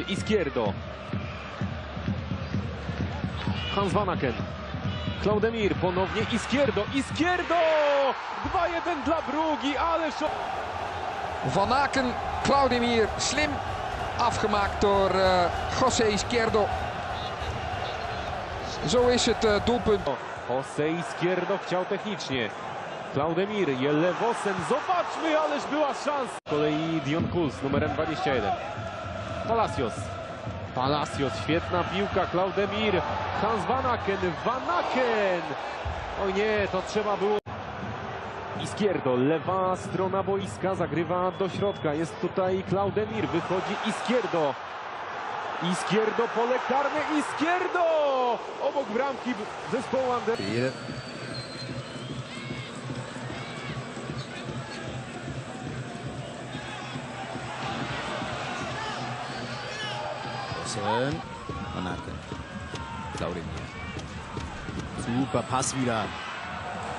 przodzie. Izquierdo. Hans Van Aken. Claudemir ponownie Izquierdo. Izquierdo! 2-1 dla Brugi, ale... Van Aken, Claudemir, slim afgemaakt door uh, José Izquierdo. Zo is het uh, doelpunt. José Izquierdo chciał technicznie. Claudemir je lewosem. Zobaczmy, ależ była szansa. Z kolei Dion Kuls numerem 21. Palacios. Palacios, świetna piłka. Claudemir. Hans Vanaken. Vanaken. Oj nie, to trzeba było. Izquierdo, lewa strona boiska, zagrywa do środka. Jest tutaj Claudemir, wychodzi Izquierdo. Izquierdo, pole karne, Izquierdo! Obok bramki zespołu Ander. Schön. Van Aken. Claudemir. Super Pass wieder.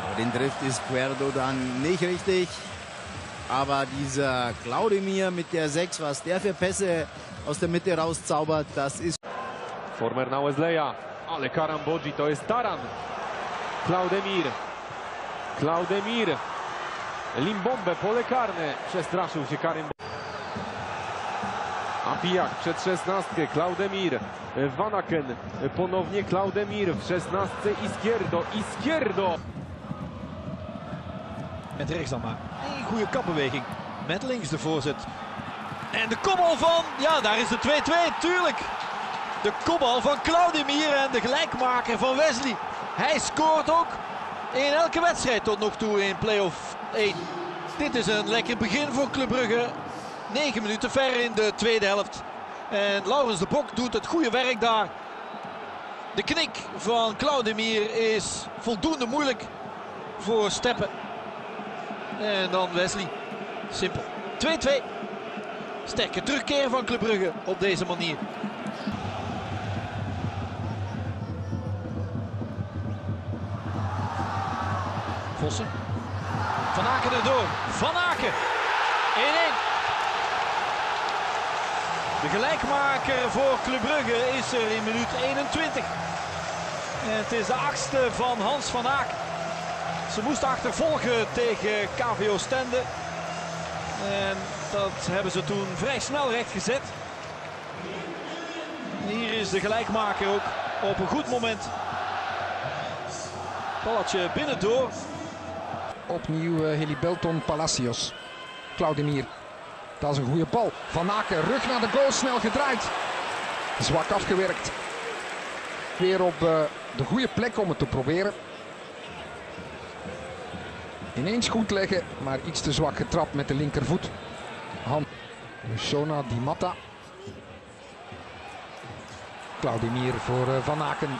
Aber den trifft Izquierdo dann nicht richtig. Aber dieser Claudemir mit der 6, was der für Pässe aus der Mitte rauszaubert, das ist... Former na Wesleya, ale Karambodzi to jest taran. Claudemir. Claudemir. Limbombe, pole karne. Przestraszył się Karym. A Pijak przed szesnastkę. Claudemir. Vanaken. Ponownie Claudemir w szesnastce. Izquierdo. Izquierdo. Met rechts dan maar. Een goede kapbeweging. Met links de voorzet. En de kopbal van... Ja, daar is de 2-2. Tuurlijk. De kopbal van Claudemir en de gelijkmaker van Wesley. Hij scoort ook in elke wedstrijd tot nog toe in play-off 1. Dit is een lekker begin voor Club Brugge. 9 minuten ver in de tweede helft. En Laurens de Bok doet het goede werk daar. De knik van Claudemir is voldoende moeilijk voor Steppen. En dan Wesley. Simpel. 2-2. Sterke terugkeer van Club Brugge op deze manier. Vossen. Van Aken erdoor. Van Aken. 1-1. De gelijkmaker voor Club Brugge is er in minuut 21. En het is de achtste van Hans van Aken. Ze moesten achtervolgen tegen KVO Stende. En dat hebben ze toen vrij snel rechtgezet. Hier is de gelijkmaker ook op een goed moment. Balletje binnendoor. Opnieuw uh, Helibelton Palacios. Claudemir. Dat is een goede bal. Van Aken, rug naar de goal, snel gedraaid. Zwak afgewerkt. Weer op uh, de goede plek om het te proberen. Ineens goed leggen, maar iets te zwak getrapt met de linkervoet. Hand. Shona Di Matta. Claudemir voor uh, Van Aken.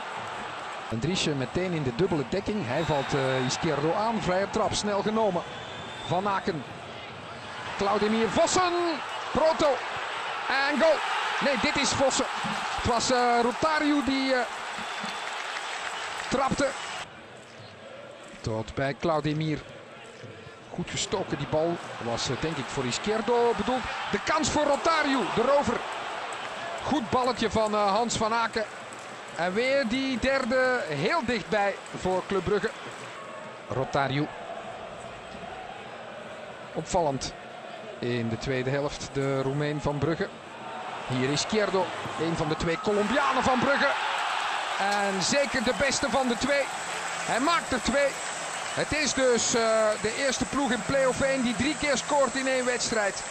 Driesje meteen in de dubbele dekking. Hij valt uh, Izquierdo aan. Vrije trap, snel genomen. Van Aken. Claudemir Vossen. Proto. En goal. Nee, dit is Vossen. Het was uh, Rotario die trapte. Tot bij Claudemir. Goed gestoken die bal. Was denk ik voor Izquierdo bedoeld. De kans voor Rotario, de rover. Goed balletje van Hans van Aken. En weer die derde heel dichtbij voor Club Brugge. Rotario. Opvallend in de tweede helft de Roemeen van Brugge. Hier is Izquierdo, een van de twee Colombianen van Brugge. En zeker de beste van de twee. Hij maakt er twee. Het is dus uh, de eerste ploeg in play-off 1 die drie keer scoort in één wedstrijd.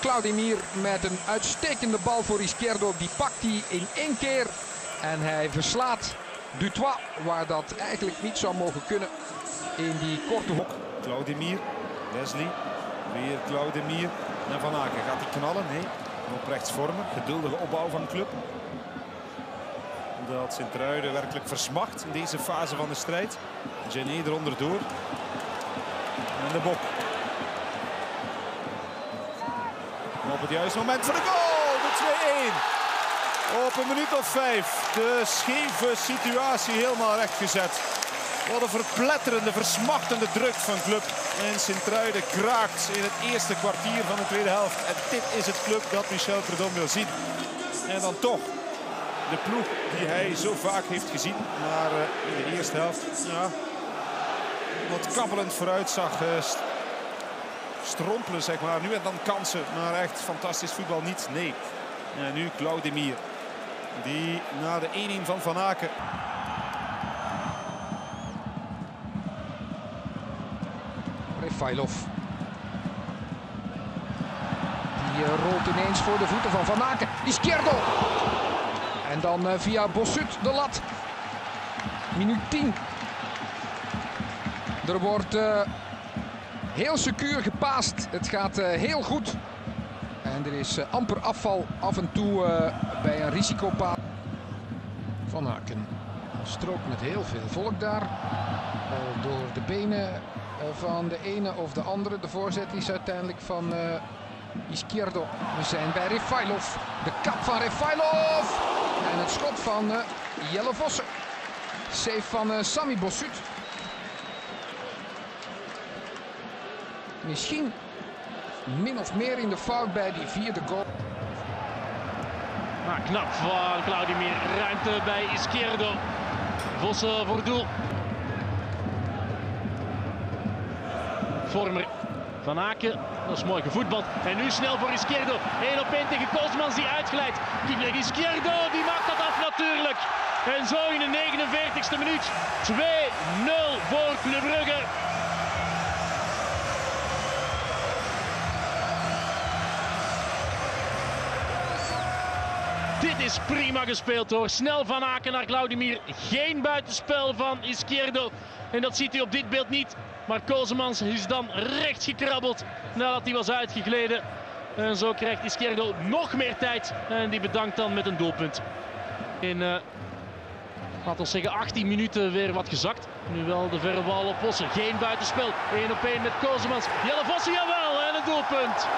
Claudemir met een uitstekende bal voor Izquierdo. Die pakt hij in één keer. En hij verslaat Dutois, waar dat eigenlijk niet zou mogen kunnen in die korte hoek. Claudemir, Wesley, weer Claudemir. En Van Aken, gaat hij knallen? Nee, op rechtsvormen. Geduldige opbouw van de club. Dat Sint-Truiden werkelijk versmacht in deze fase van de strijd. Gené eronder door. En de bok. En op het juiste moment voor de goal. De 2-1. Op een minuut of vijf. De scheve situatie helemaal rechtgezet. Wat een verpletterende, versmachtende druk van club. En Sint-Truiden kraakt in het eerste kwartier van de tweede helft. En dit is het club dat Michel Verdom wil zien. En dan toch de ploeg die hij zo vaak heeft gezien. Maar uh, in de eerste helft ja, wat kabbelend vooruit zag. Uh, strompelen, zeg maar. Nu en dan kansen, maar echt fantastisch voetbal niet. Nee. En nu Claudemir. Die na de 1-1 van Van Aken. Refailov. Die uh, rolt ineens voor de voeten van Van Aken. Izquierdo. En dan uh, via Bossut de lat. Minuut 10. Er wordt uh, heel secuur gepaast. Het gaat heel goed. En er is amper afval af en toe bij een risicopaal. Van Aken. Strook met heel veel volk daar. Door de benen van de ene of de andere. De voorzet is uiteindelijk van uh, Izquierdo. We zijn bij Refailov. De kap van Refailov. En het schot van uh, Jelle Vossen. Save van Sami Bossut. Misschien min of meer in de fout bij die vierde goal. Maar knap van Claudimir. Ruimte bij Izquierdo. Vossen voor doel. Vormer van Aken, dat is mooi gevoetbald. En nu snel voor Izquierdo. 1 op 1 tegen Koosmans die uitglijdt. Izquierdo, die maakt dat af natuurlijk. En zo in de 49ste minuut 2-0 voor Club Brugge. Is prima gespeeld hoor. Snel van Aken naar Claudimir. Geen buitenspel van Izquierdo. En dat ziet u op dit beeld niet. Maar Kozemans is dan rechts gekrabbeld nadat hij was uitgegleden. En zo krijgt Izquierdo nog meer tijd. En die bedankt dan met een doelpunt. In, uh, laten we zeggen, 18 minuten weer wat gezakt. Nu wel de verre bal op Vossen. Geen buitenspel. 1 op 1 met Kozemans. Jelle Vossen, jawel. En een doelpunt.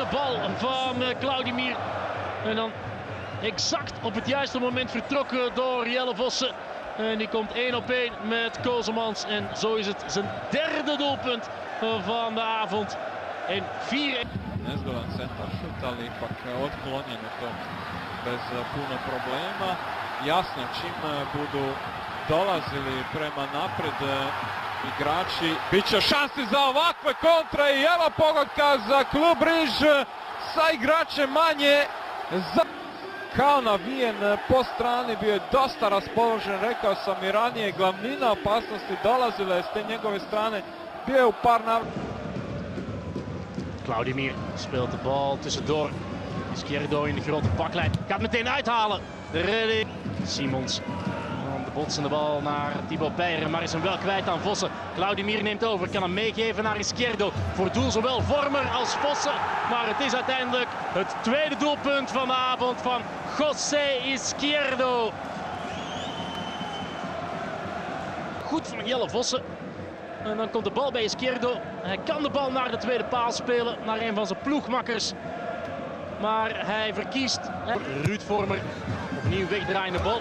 Lange bal van uh, Claudimir. En dan exact op het juiste moment vertrokken door Jelle Vossen. En die komt 1 op 1 met Kozemans. En zo is het zijn derde doelpunt van de avond. In 4 Nezgodan centar šut, ali ipak otklonjen je to bez puno problema. Jasno, čim budu dolazili prema napred igrači, bit će za ovakve kontre i evo pogodka za klub Riž sa igračem manje. Za... Kao navijen po strani, bio je dosta raspoložen, rekao sam i ranije, glavnina opasnosti dolazila je s te njegove strane, bio je u par navrata. Claudimir speelt de bal tussendoor. Izquierdo in de grote baklijn. Gaat meteen uithalen. De redding. Simons. De bal naar Thibaut Peijer, maar is hem wel kwijt aan Vossen. Claudimir neemt over, kan hem meegeven naar Izquierdo. Voor doel zowel Vormer als Vossen. Maar het is uiteindelijk het tweede doelpunt van de avond van José Izquierdo. Goed van Jelle Vossen. En dan komt de bal bij Izquierdo. Hij kan de bal naar de tweede paal spelen, naar een van zijn ploegmakkers. Maar hij verkiest Ruud Vormer. Opnieuw wegdraaiende bal.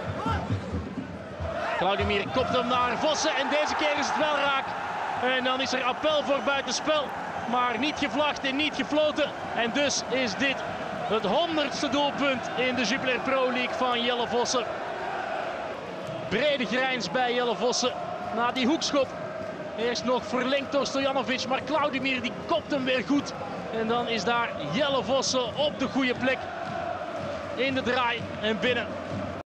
Claudimir kopt hem naar Vossen en deze keer is het wel raak. En dan is er appel voor buitenspel. Maar niet gevlacht en niet gefloten. En dus is dit het honderdste doelpunt in de Jupiler Pro League van Jelle Vossen. Brede grijns bij Jelle Vossen na die hoekschop. Eerst nog verlengd door Stojanovic, maar Claudimir die kopt hem weer goed. En dan is daar Jelle Vossen op de goede plek. In de draai en binnen.